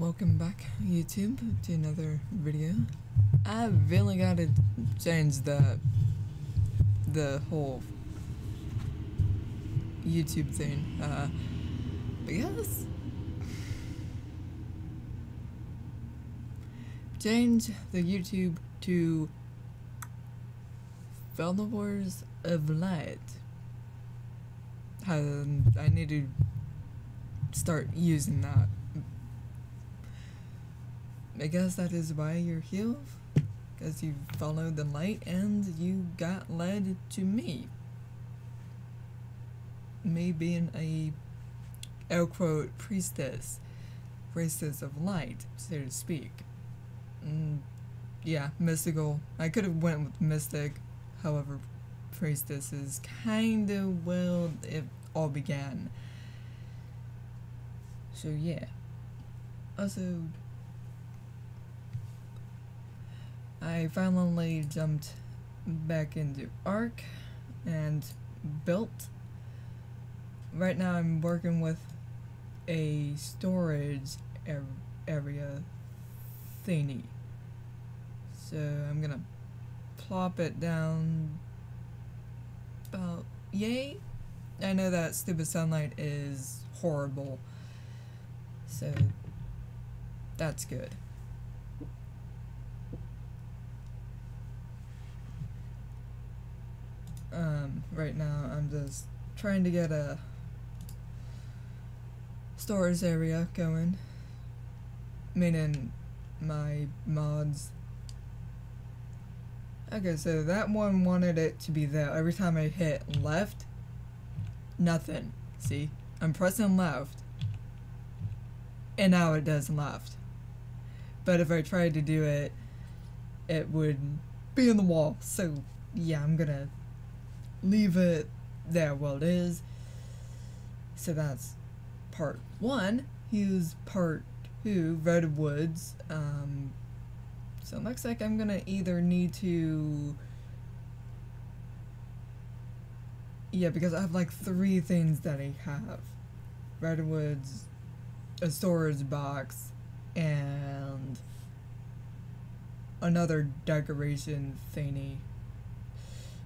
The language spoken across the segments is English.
welcome back YouTube to another video. I've really got to change the the whole YouTube thing uh, because change the YouTube to Followers of Light. Um, I need to start using that. I guess that is why you're here, because you followed the light and you got led to me. Me being a, air quote, priestess, priestess of light, so to speak. Mm, yeah, mystical. I could have went with mystic, however, priestess is kind of well it all began. So yeah. Also, I finally jumped back into Ark and built. Right now I'm working with a storage area thingy. So I'm gonna plop it down about yay. I know that stupid sunlight is horrible. So that's good. Um, right now I'm just trying to get a storage area going. Meaning my mods. Okay, so that one wanted it to be there. Every time I hit left, nothing. See? I'm pressing left. And now it does left. But if I tried to do it, it would be in the wall. So, yeah, I'm gonna leave it there while it is. So that's part one. Here's part two, Redwoods. Um, so it looks like I'm gonna either need to... Yeah, because I have like three things that I have. Redwoods, a storage box, and another decoration thingy.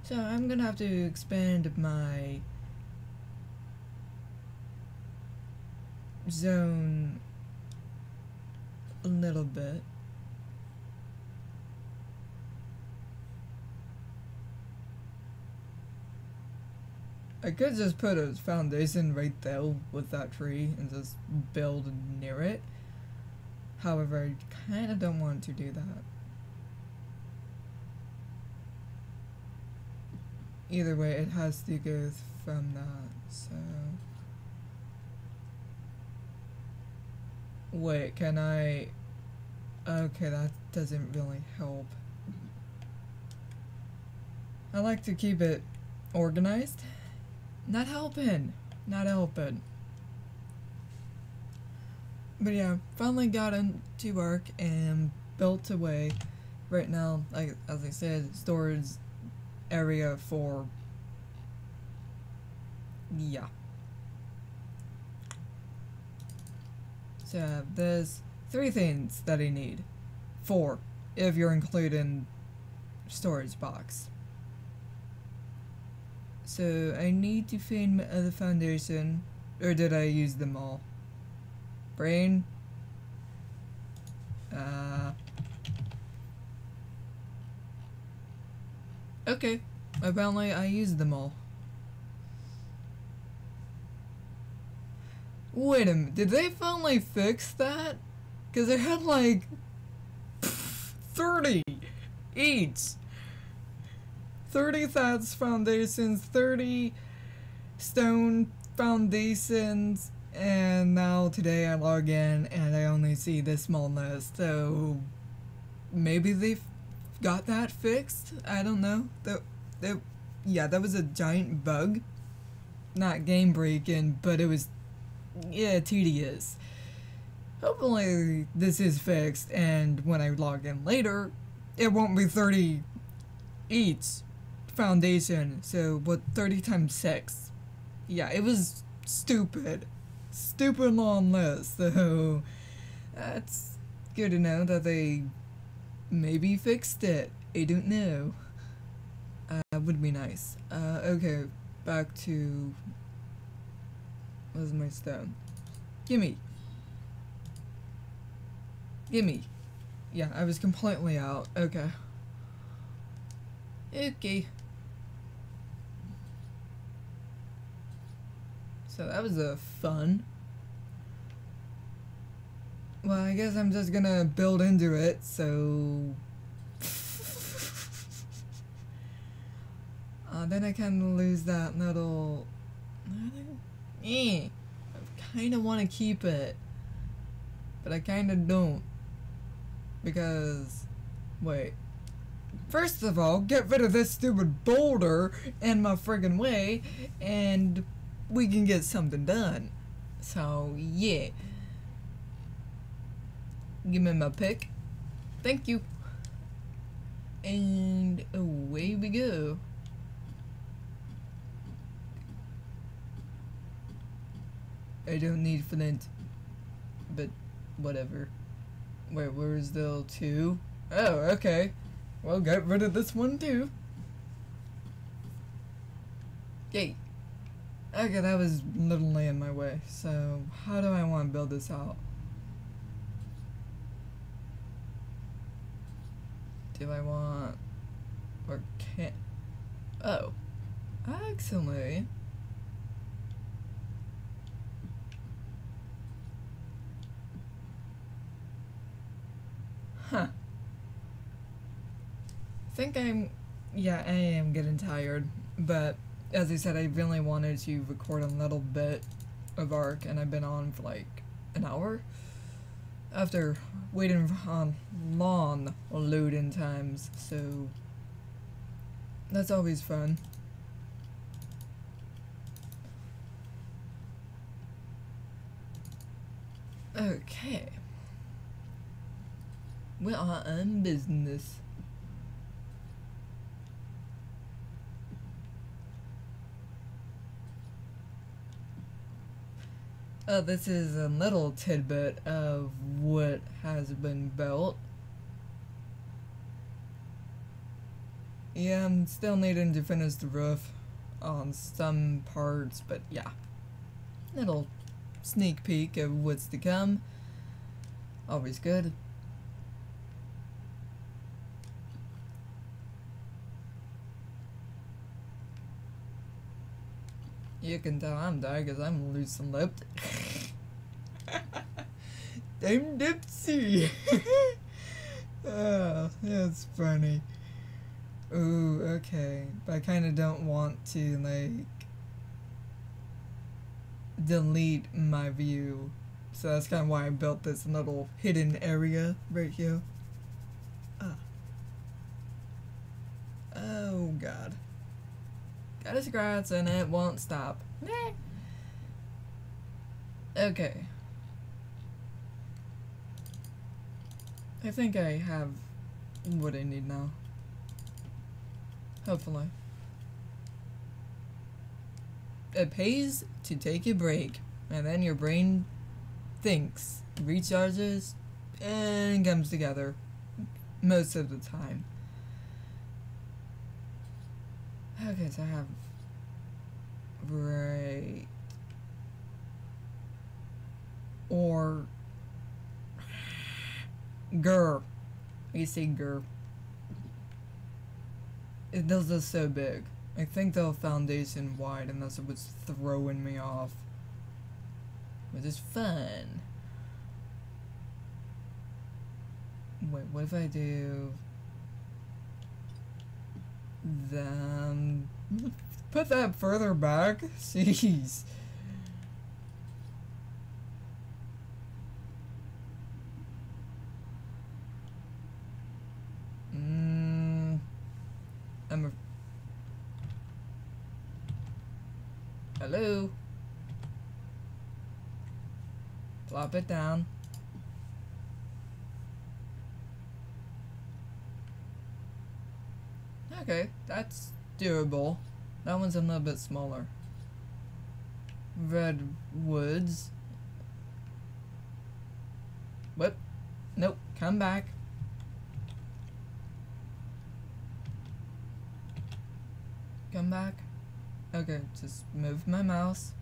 So I'm gonna have to expand my zone a little bit. I could just put a foundation right there with that tree and just build near it. However, I kind of don't want to do that. Either way, it has to go from that, so... Wait, can I... Okay, that doesn't really help. I like to keep it organized. Not helping. Not helping. But yeah, finally got into work and built away. Right now, like as I said, storage area for yeah. So there's three things that I need. Four, if you're including storage box. So I need to find my other foundation, or did I use them all? Brain. Uh. Okay, apparently I used them all. Wait a minute, did they finally fix that? Cause they had like 30 each. 30 thatch foundations, 30 stone foundations, and now today I log in and I only see this small list, so maybe they got that fixed? I don't know. That, that, yeah, that was a giant bug. Not game breaking, but it was, yeah, tedious. Hopefully this is fixed and when I log in later, it won't be 30 each foundation. So what 30 times 6? Yeah, it was stupid. Stupid long list. So That's good to know that they maybe fixed it. I don't know. Uh, would be nice. Uh, okay, back to. Where's my stone? Gimme! Gimme! Yeah, I was completely out. Okay. Okay. So that was a fun. Well, I guess I'm just gonna build into it, so... uh, then I can lose that little... Eh. I kinda wanna keep it. But I kinda don't. Because... Wait. First of all, get rid of this stupid boulder in my friggin' way, and we can get something done. So, yeah. Give me my pick. Thank you. And away we go. I don't need flint. But whatever. Wait, where's the two? Oh, okay. Well, get rid of this one too. Yay. Okay, that was literally in my way. So, how do I want to build this out? Do I want... Or can... Oh. Actually... Huh. I think I'm... Yeah, I am getting tired. But, as I said, I really wanted to record a little bit of ARK, and I've been on for like an hour after waiting on long loading times, so that's always fun. Okay. We are in business. Uh, this is a little tidbit of what has been built. Yeah, I'm still needing to finish the roof on some parts, but yeah. Little sneak peek of what's to come. Always good. You can tell I'm dying because I'm losing lipped. I'm dipsy. Ah, oh, that's funny. Ooh, okay. But I kind of don't want to, like, delete my view. So that's kind of why I built this little hidden area right here. Got a scratch and it won't stop. Okay. I think I have what I need now. Hopefully. It pays to take a break, and then your brain thinks, recharges, and comes together most of the time. Okay, so I have right or gur. You say gur. It does this so big. I think the foundation wide and that's what's throwing me off. Which is fun. Wait, what if I do then put that further back? Jeez. Mm, I'm a Hello? Plop it down. Okay, that's doable. That one's a little bit smaller. Redwoods. Whoop. Nope. Come back. Come back. Okay, just move my mouse.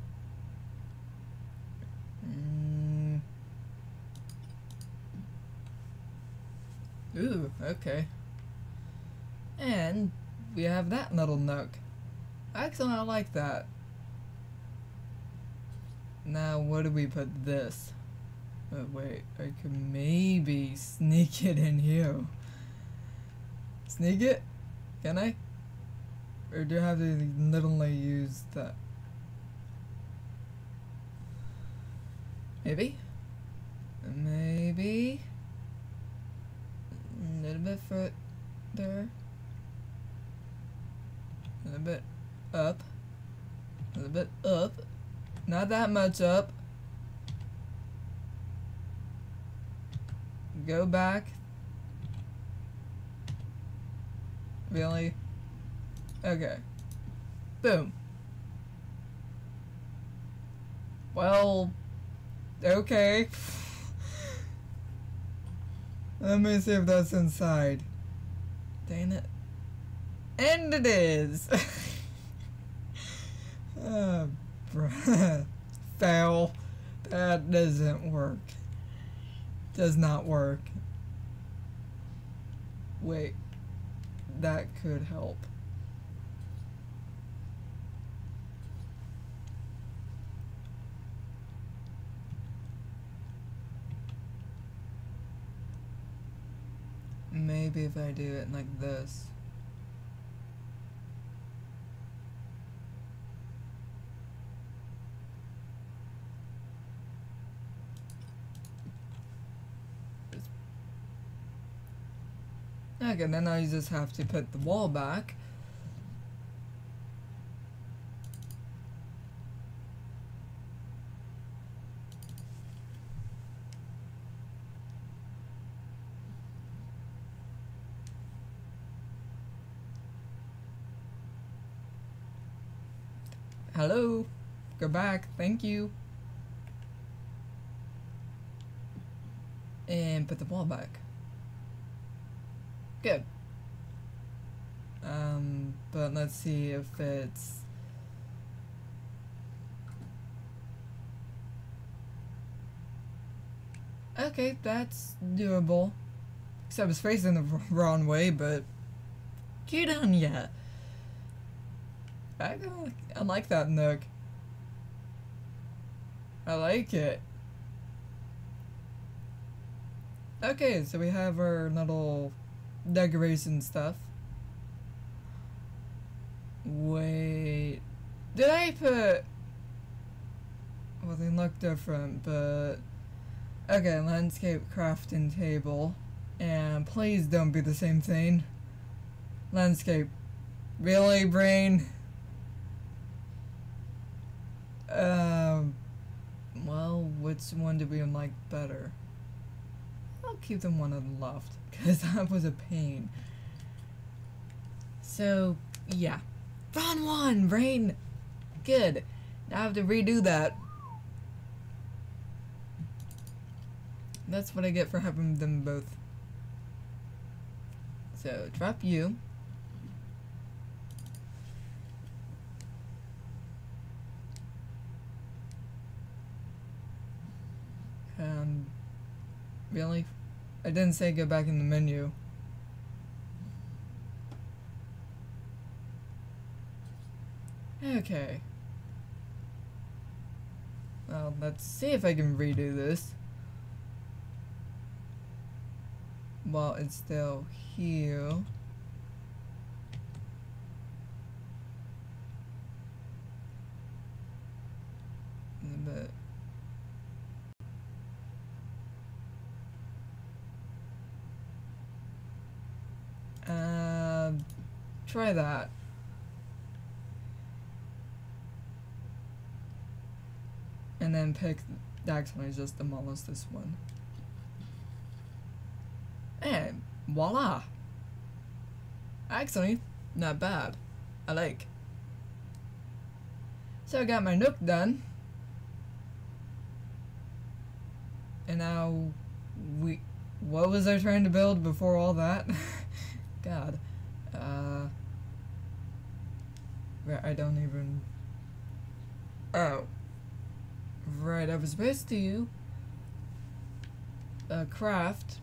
Mm. Ooh, okay. And we have that little nook. Excellent, I like that. Now, where do we put this? Oh, wait, I could maybe sneak it in here. Sneak it? Can I? Or do I have to literally use that? Maybe? Maybe? A little bit further. A bit up. A bit up. Not that much up. Go back. Really? Okay. Boom. Well, okay. Let me see if that's inside. Dang it. And it is! oh. Fail. That doesn't work. Does not work. Wait. That could help. Maybe if I do it like this. Okay, then I just have to put the wall back. Hello? Go back. Thank you. And put the wall back. Good. Um, but let's see if it's... Okay, that's doable. Except it's facing the wrong way, but... Get on yet. I, I like that nook. I like it. Okay, so we have our little decoration stuff. Wait. Did I put... Well, they look different, but... Okay, landscape crafting table. And please don't be the same thing. Landscape. Really, brain? Um, well, which one do we like better? I'll keep the one on the left, because that was a pain. So, yeah. Round one, brain! Good. Now I have to redo that. That's what I get for having them both. So, drop you. Um, really? I didn't say go back in the menu. Okay. Well, let's see if I can redo this. While it's still here. But Uh, try that. And then pick actually just demolish this one. And voila! Actually, not bad. I like. So I got my nook done. And now we what was I trying to build before all that? God. Uh I don't even Oh. Right, I was supposed to uh, craft.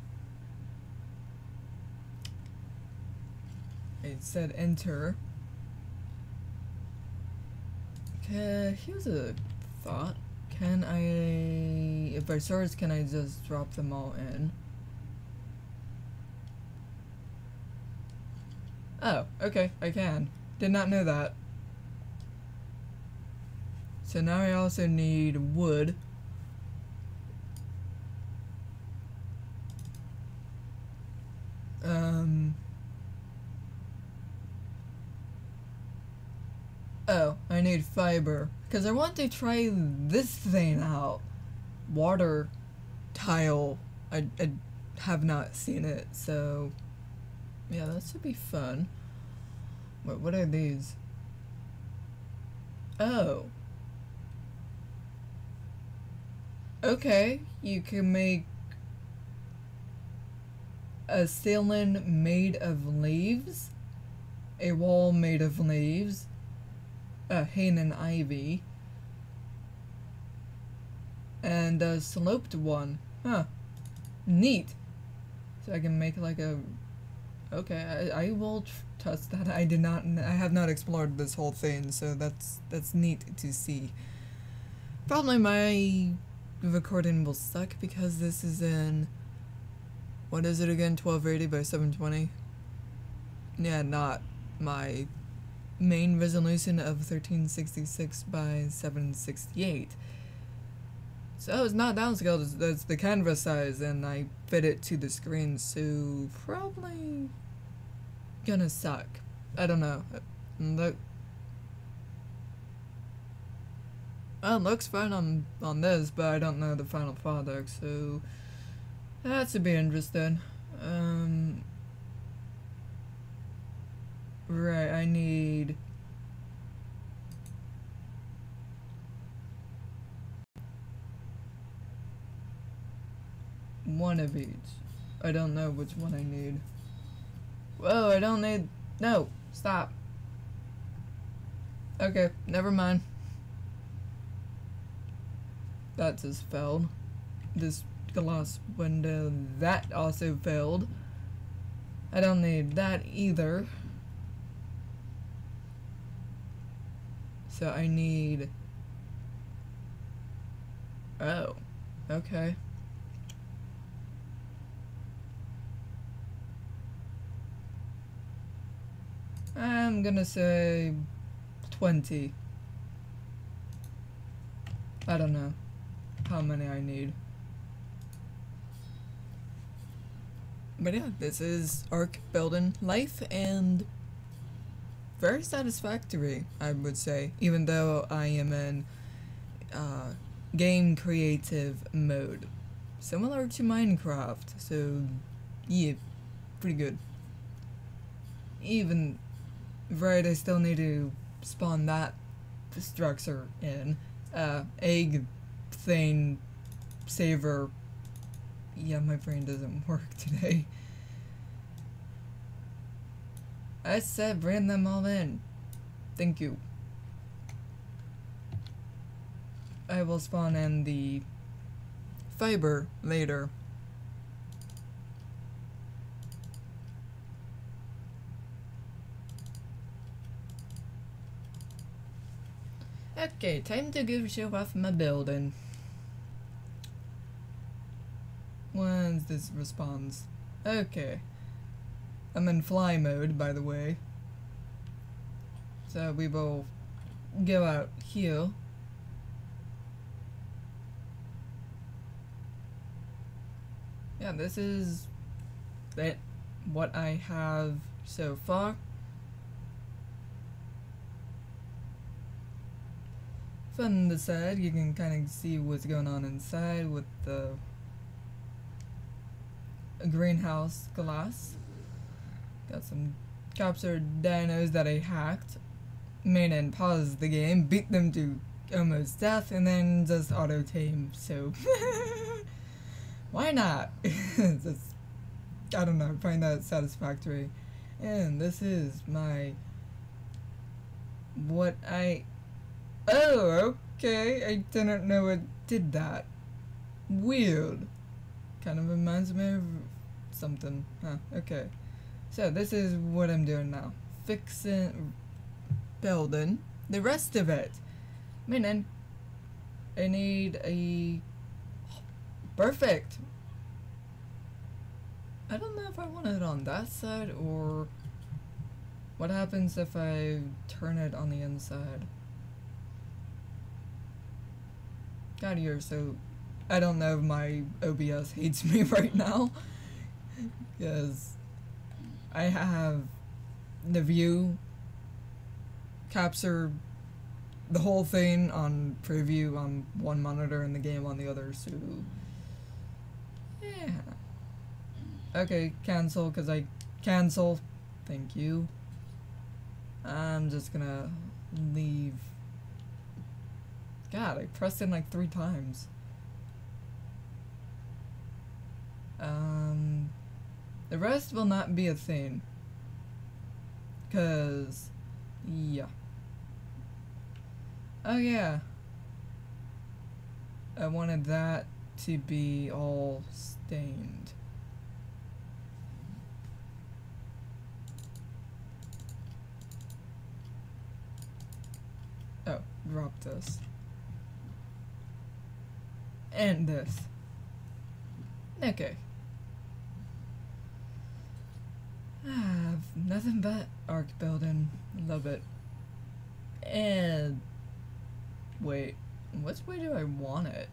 It said enter. Okay here's a thought. Can I if I search can I just drop them all in? Oh okay I can. Did not know that so now I also need wood Um. Oh, I need fiber. Because I want to try this thing out. Water tile. I, I have not seen it, so... Yeah, that should be fun. Wait, what are these? Oh. Okay, you can make a ceiling made of leaves, a wall made of leaves, a hay and ivy, and a sloped one. Huh. Neat. So I can make like a... Okay, I, I will test that. I did not... I have not explored this whole thing, so that's, that's neat to see. Probably my recording will suck because this is in what is it again? 1280 by 720? Yeah, not my main resolution of 1366 by 768. So it's not downscaled, that's the canvas size, and I fit it to the screen, so probably gonna suck. I don't know. Look. Well, it looks fine on, on this, but I don't know the final product, so that should be interesting. Um, right, I need... One of each. I don't know which one I need. Whoa, I don't need... No, stop. Okay, never mind. That just failed. This glass window. That also failed. I don't need that either. So I need... Oh, okay. I'm gonna say 20. I don't know how many I need. but yeah, this is Ark Building Life and very satisfactory, I would say, even though I am in uh, game creative mode. Similar to Minecraft, so yeah, pretty good. Even, right, I still need to spawn that structure in. Uh, egg thing saver yeah, my brain doesn't work today. I said bring them all in. Thank you. I will spawn in the fiber later. Okay, time to go show off my building. When's this response? Okay. I'm in fly mode, by the way. So we will go out here. Yeah, this is that what I have so far. From the side, you can kind of see what's going on inside with the greenhouse glass. Got some captured dinos that I hacked. Made and paused the game, beat them to almost death, and then just auto tame, so. Why not? Just, I don't know, find that satisfactory. And this is my what I Oh, okay. I didn't know it did that. Weird. Kind of reminds me of something. Huh, okay. So this is what I'm doing now. Fixing building the rest of it. Meaning I need a perfect. I don't know if I want it on that side or what happens if I turn it on the inside. God, you're so. I don't know if my OBS hates me right now. Because I have the view capture the whole thing on preview on one monitor and the game on the other, so. Yeah. Okay, cancel, because I cancel. Thank you. I'm just gonna leave God, I pressed in like three times. Um, the rest will not be a thing. Cause, yeah. Oh yeah. I wanted that to be all stained. Oh, drop this and this. Okay. Ah, nothing but ark building. Love it. And wait, which way do I want it?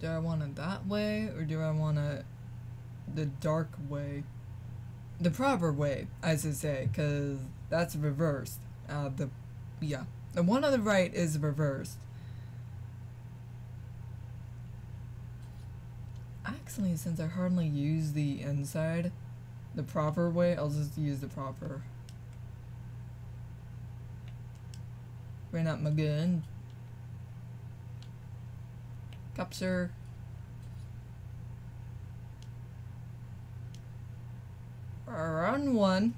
Do I want it that way or do I want it the dark way? The proper way, I should say, because that's reversed. Uh, the, yeah. The one on the right is reversed. Actually, since I hardly use the inside the proper way, I'll just use the proper. Bring out my gun. Capture. Run one.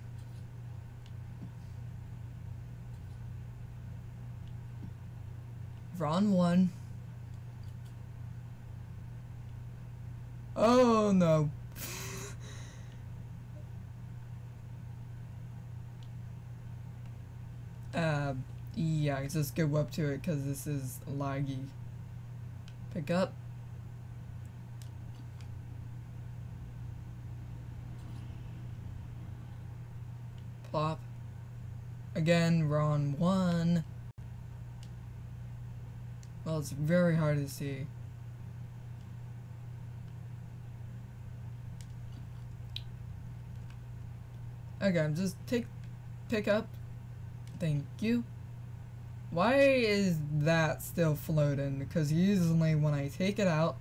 Ron won. Oh no. uh, yeah, just go up to it because this is laggy. Pick up. Plop. Again, Ron won. Well, it's very hard to see. Okay, I'm just take, pick up. Thank you. Why is that still floating? Because usually when I take it out,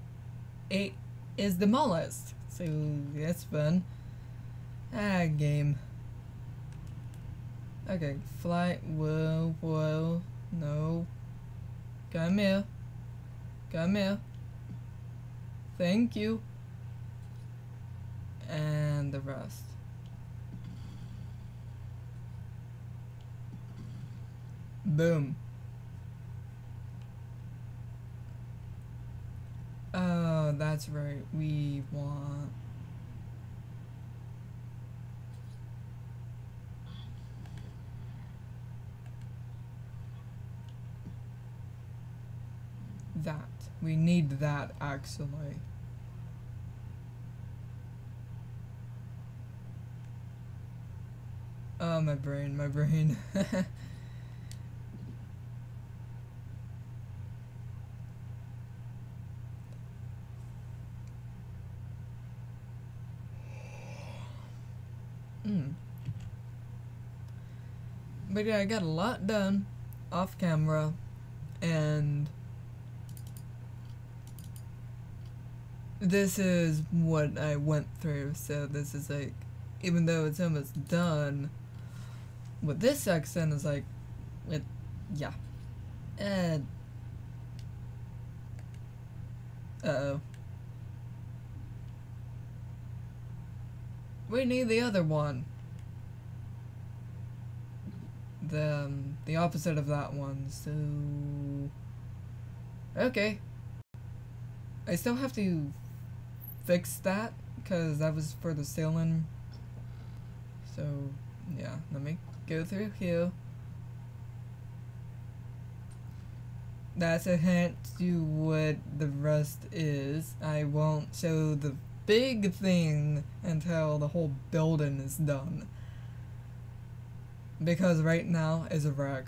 it is demolished. So that's fun. Ah, game. Okay, flight, whoa, whoa, no. Come here. Come here. Thank you. And the rest. Boom. Oh, that's right. We want that. We need that actually. Oh, my brain, my brain. mm. But yeah, I got a lot done off camera and this is what I went through, so this is like, even though it's almost done, with this accent is like, it, yeah. And. Uh oh. We need the other one. The um, the opposite of that one. So okay. I still have to fix that because that was for the ceiling. So yeah, let me go through here. That's a hint to what the rest is. I won't show the big thing until the whole building is done. Because right now is a wreck.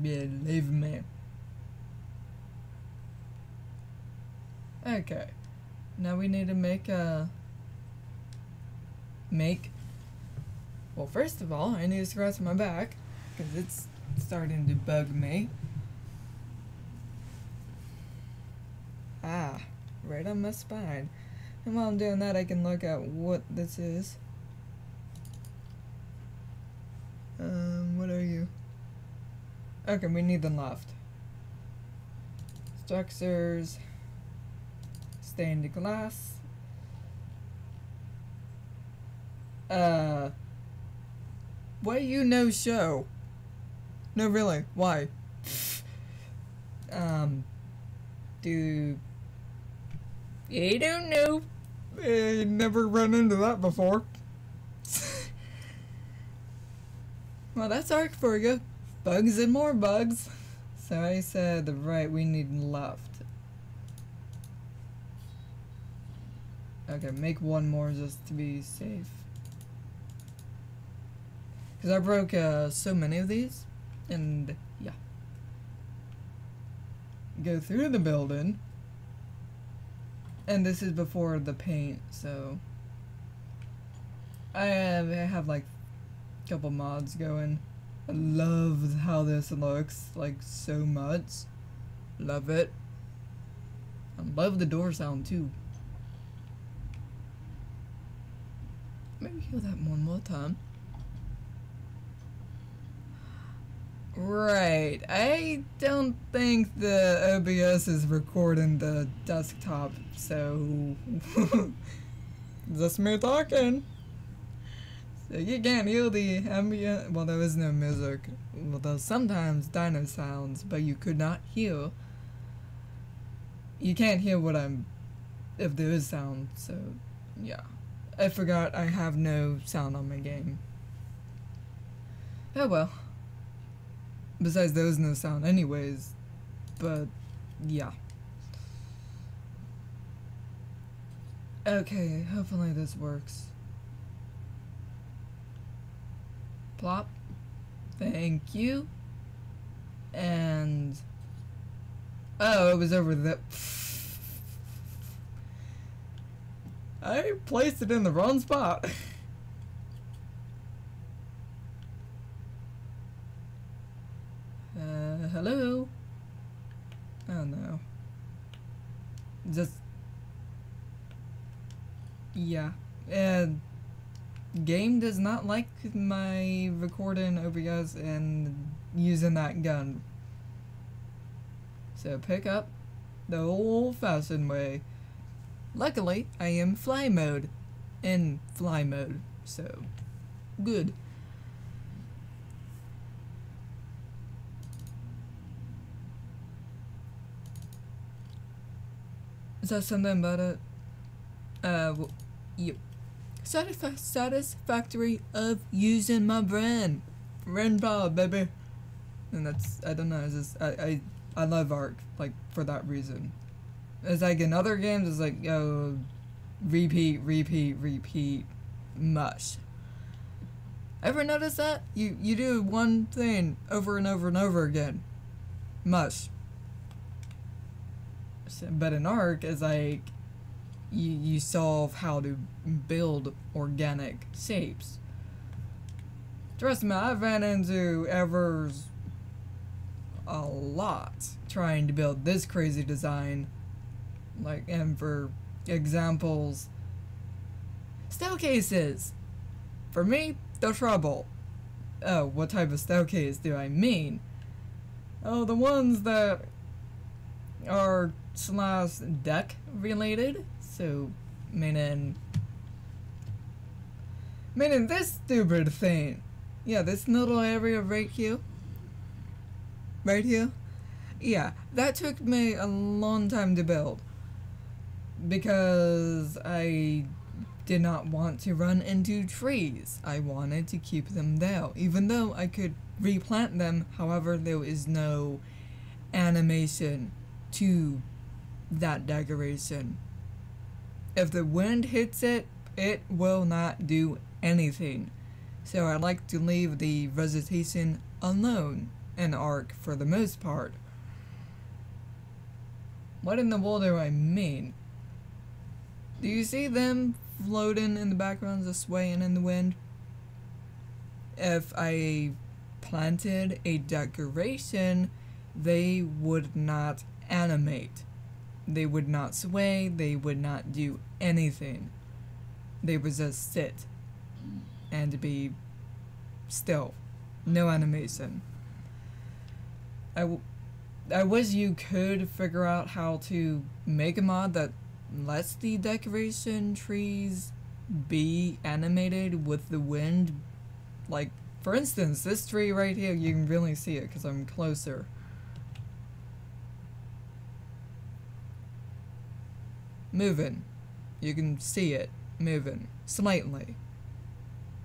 Believe me. Okay. Now we need to make a... Make... Well, first of all, I need to scratch my back. Because it's starting to bug me. Ah, right on my spine. And while I'm doing that, I can look at what this is. Um, what are you? Okay, we need the left. Structures. Stained glass. Uh. Why you no show? No, really, why? um. Do. I don't know. I never run into that before. well, that's ark for you. Bugs and more bugs. So I said, the right, we need left. Okay, make one more just to be safe. Because I broke uh, so many of these. And, yeah. Go through the building. And this is before the paint, so... I have, I have like a couple mods going. I love how this looks, like so much. Love it. I love the door sound too. Maybe hear that one more time. Right. I don't think the OBS is recording the desktop, so just me talking. So you can't hear the ambient. Well, there is no music. Well, there's sometimes dino sounds, but you could not hear. You can't hear what I'm. If there is sound, so yeah. I forgot I have no sound on my game. Oh well. Besides, there was no sound anyways. But, yeah. Okay, hopefully this works. Plop. Thank you. And... Oh, it was over the... I placed it in the wrong spot. uh, hello? Oh no. Just... Yeah. And... Game does not like my recording OBS and using that gun. So pick up the old-fashioned way. Luckily, I am fly mode. In fly mode, so good. Is that something about it? Uh, well, yep. Satisf satisfactory of using my brain. Brain power, baby. And that's, I don't know, just, I, I, I love ARK, like, for that reason. It's like in other games, it's like, yo, repeat, repeat, repeat, mush. Ever notice that? You, you do one thing over and over and over again. Mush. But in ARK, it's like, you, you solve how to build organic shapes. Trust me, I've ran into Evers a lot trying to build this crazy design like, and for examples, staircases. For me, the trouble. Oh, what type of staircase do I mean? Oh, the ones that are slash deck related. So, meaning, meaning this stupid thing. Yeah, this little area right here. Right here. Yeah, that took me a long time to build. Because I did not want to run into trees. I wanted to keep them there, even though I could replant them. However, there is no animation to that decoration. If the wind hits it, it will not do anything. So I like to leave the vegetation alone in ARK for the most part. What in the world do I mean? Do you see them floating in the background, just swaying in the wind? If I planted a decoration, they would not animate. They would not sway, they would not do anything. They would just sit and be still. No animation. I, I wish you could figure out how to make a mod that lets the decoration trees be animated with the wind. Like, for instance, this tree right here, you can really see it because I'm closer. Moving. You can see it moving slightly.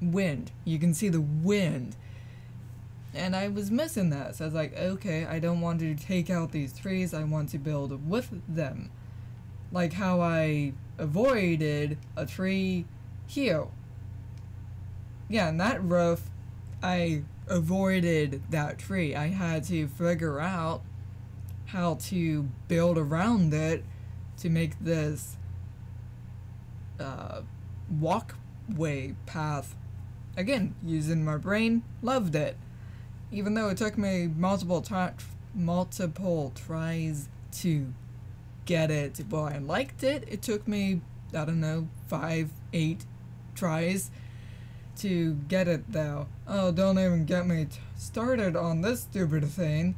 Wind. You can see the wind. And I was missing that, so I was like, okay, I don't want to take out these trees, I want to build with them. Like how I avoided a tree here. Yeah, and that roof, I avoided that tree. I had to figure out how to build around it to make this uh, walkway path. Again, using my brain, loved it. Even though it took me multiple multiple tries to get it, well, I liked it. It took me, I don't know, five, eight tries to get it though. Oh, don't even get me started on this stupid thing.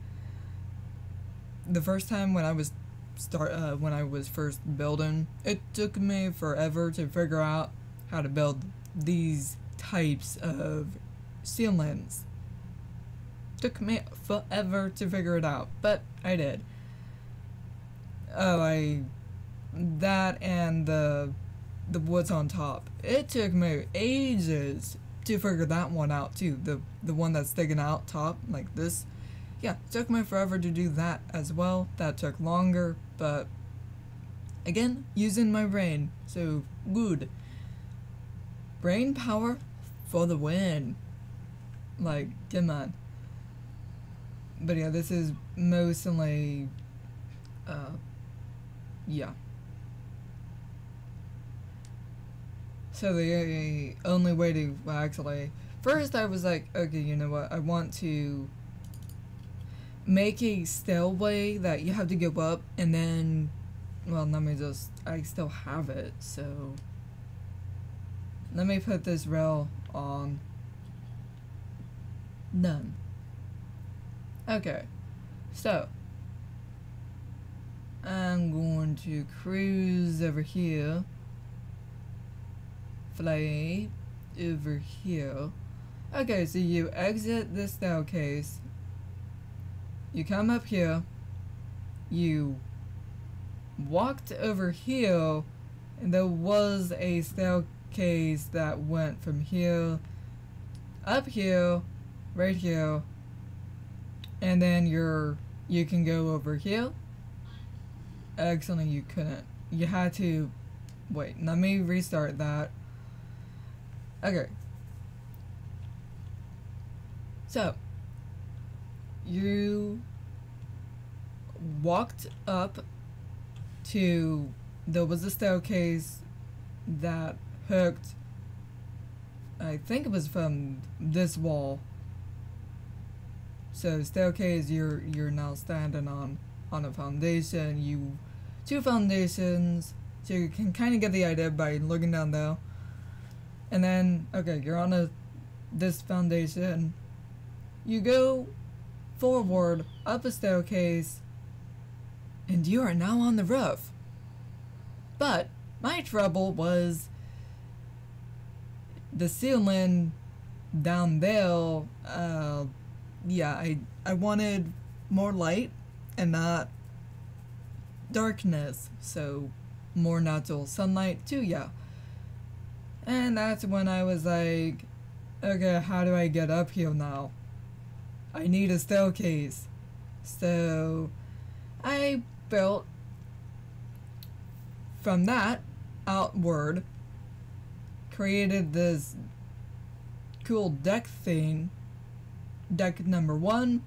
The first time when I was start uh, when I was first building, it took me forever to figure out how to build these types of ceilings. Took me forever to figure it out, but I did. Oh, I that and the the woods on top. It took me ages to figure that one out too. The the one that's sticking out top like this. Yeah, took me forever to do that as well. That took longer, but again, using my brain. So good. Brain power for the win. Like, come on. But yeah, this is mostly uh yeah. So the only way to actually first I was like, okay, you know what? I want to make a stairway that you have to go up and then well let me just I still have it so let me put this rail on done okay so I'm going to cruise over here. Fly over here. Okay so you exit the staircase. You come up here, you walked over here, and there was a staircase that went from here up here, right here, and then you're you can go over here. Actually, you couldn't. You had to wait. Let me restart that. Okay. So, you walked up to there was a staircase that hooked I think it was from this wall. So staircase you're you're now standing on on a foundation, you two foundations, so you can kinda get the idea by looking down there. And then okay, you're on a this foundation. You go forward up a staircase, and you are now on the roof. But my trouble was the ceiling down there. Uh, yeah, I I wanted more light and not darkness, so more natural sunlight too. Yeah, and that's when I was like, okay, how do I get up here now? I need a staircase. So I built from that outward, created this cool deck thing. Deck number one,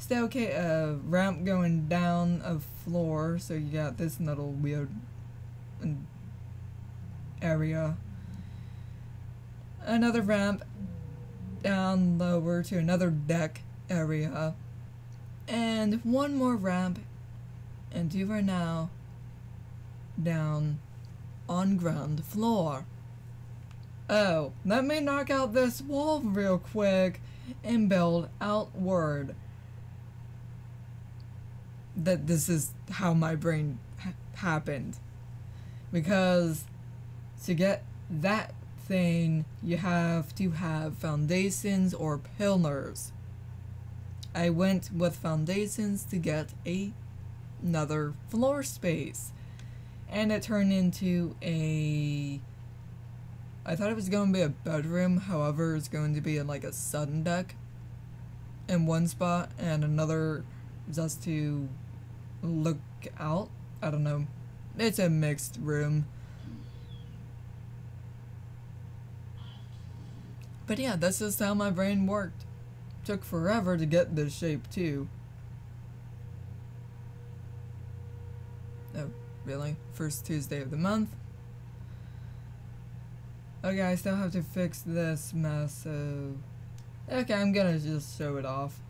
staircase, uh, ramp going down a floor, so you got this little weird mm, area. Another ramp down lower to another deck area. And one more ramp, and you are now down on ground floor. Oh, let me knock out this wall real quick and build outward. That this is how my brain ha happened. Because to get that thing, you have to have foundations or pillars. I went with foundations to get a another floor space and it turned into a I thought it was going to be a bedroom, however, it's going to be in like a sun deck in one spot and another just to look out. I don't know. It's a mixed room. But yeah, this is how my brain worked. Took forever to get this shape too. Oh, really? First Tuesday of the month. Okay, I still have to fix this mess, so... Okay, I'm gonna just show it off.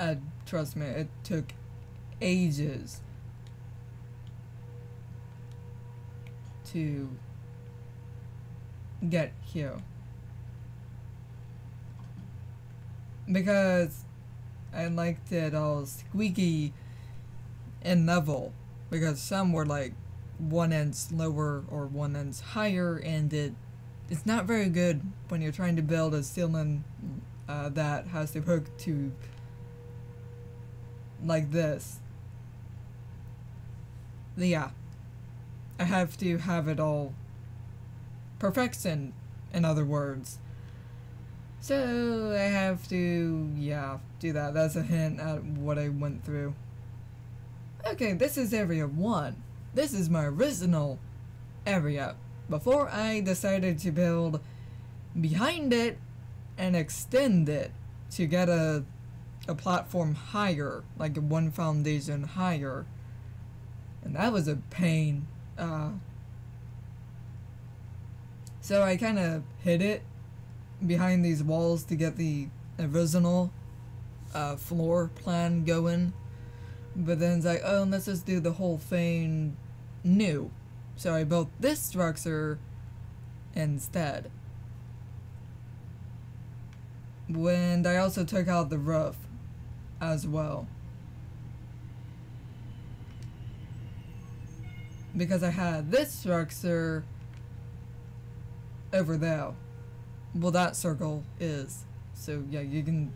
Uh, trust me, it took ages to get here. Because I liked it all squeaky and level. Because some were like one inch lower or one inch higher and it it's not very good when you're trying to build a ceiling uh, that has to hook to like this. Yeah. I have to have it all perfection, in other words. So I have to, yeah, do that. That's a hint at what I went through. Okay, this is area 1. This is my original area. Before I decided to build behind it and extend it to get a, a platform higher, like one foundation higher. And that was a pain. Uh, so I kind of hid it behind these walls to get the original uh, floor plan going. But then it's like, oh, let's just do the whole thing new. So I built this structure instead. When I also took out the roof as well. because I had this structure over there. Well, that circle is. So, yeah, you can,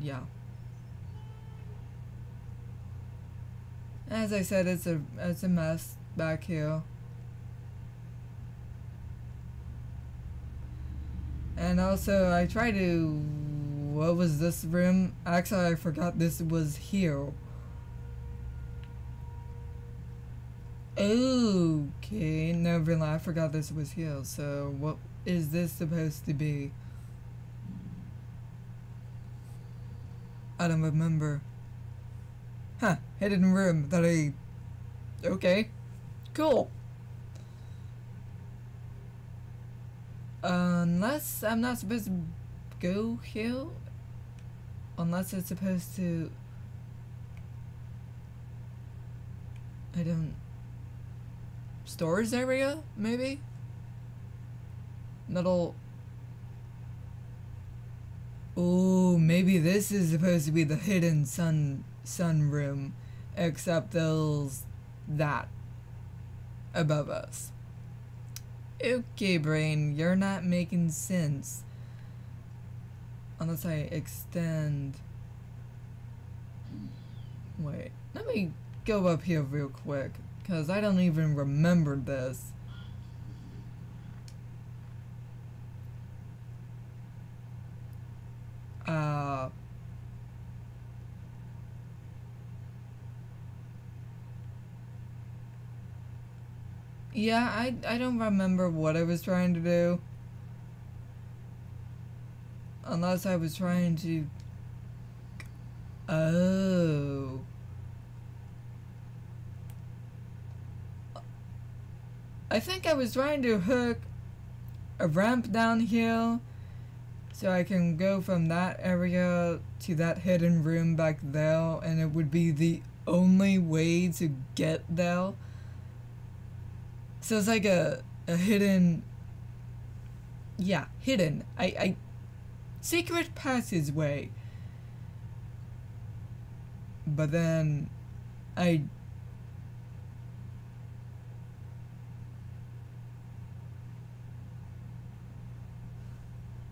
yeah. As I said, it's a, it's a mess back here. And also, I try to, what was this room? Actually, I forgot this was here. Okay, no, really, I forgot this was here. So, what is this supposed to be? I don't remember. Huh, hidden room that I... Okay, cool. Uh, unless I'm not supposed to go here? Unless it's supposed to... I don't. Storage area, maybe? little... Oh, maybe this is supposed to be the hidden sun sun room, except there's that above us. Okay, brain, you're not making sense. Unless I extend... Wait, let me go up here real quick, because I don't even remember this. Uh... Yeah, I, I don't remember what I was trying to do. Unless I was trying to... Oh... I think I was trying to hook a ramp downhill so I can go from that area to that hidden room back there and it would be the only way to get there. So it's like a, a hidden, yeah, hidden, I, I, secret passageway. But then I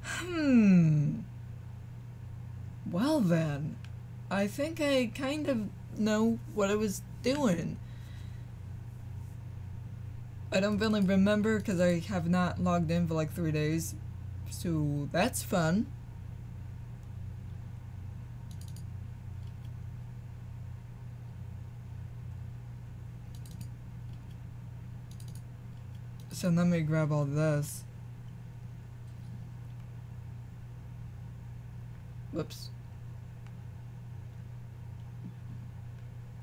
Hmm. Well then, I think I kind of know what I was doing. I don't really remember because I have not logged in for like three days. So that's fun. So let me grab all this. Whoops.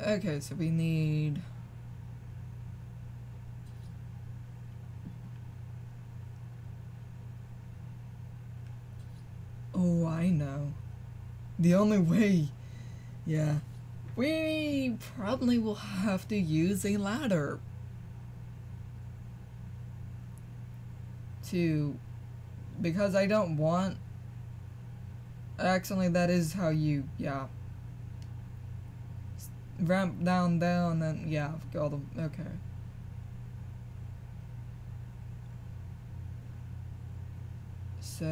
Okay, so we need... Oh, I know. The only way... Yeah. We probably will have to use a ladder. To... Because I don't want Actually, that is how you, yeah. Ramp down, down, then, yeah, all the, okay. So...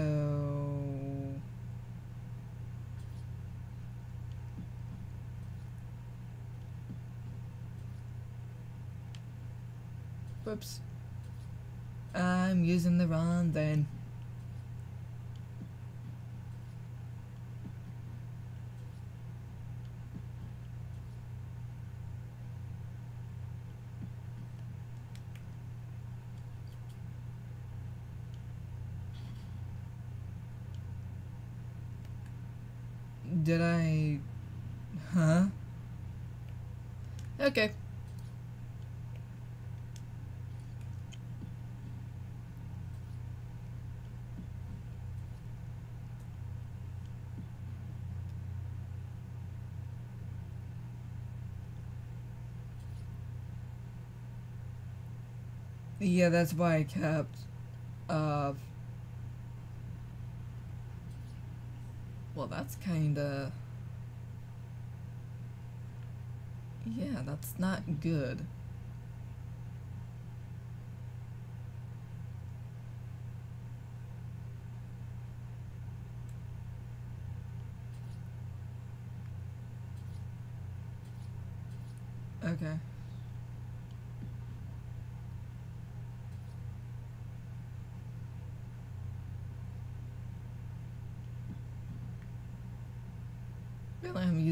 Whoops. I'm using the wrong then. Did I... Huh? Okay. Yeah, that's why I kept, uh, Well, that's kinda... Yeah, that's not good. Okay.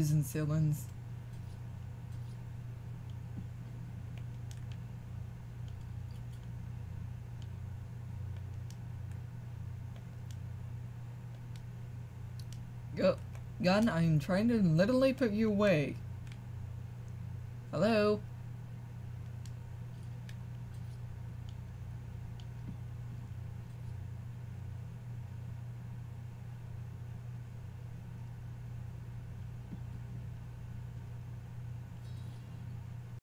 Ceilings. Go, gun, I'm trying to literally put you away. Hello?